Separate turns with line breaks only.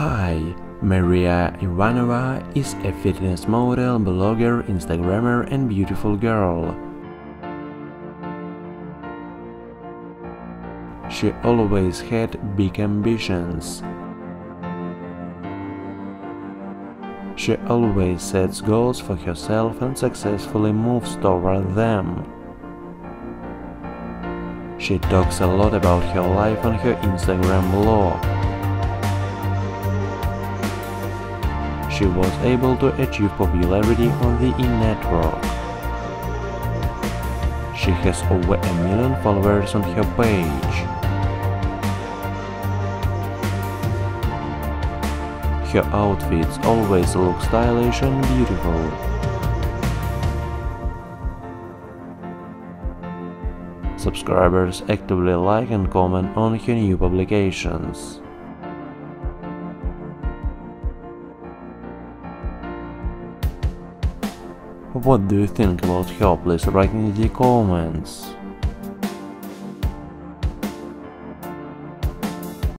Hi, Maria Ivanova is a fitness model, blogger, Instagrammer and beautiful girl. She always had big ambitions. She always sets goals for herself and successfully moves toward them. She talks a lot about her life on her Instagram blog. She was able to achieve popularity on the E! network. She has over a million followers on her page. Her outfits always look stylish and beautiful. Subscribers actively like and comment on her new publications. What do you think about her? Please write in the comments.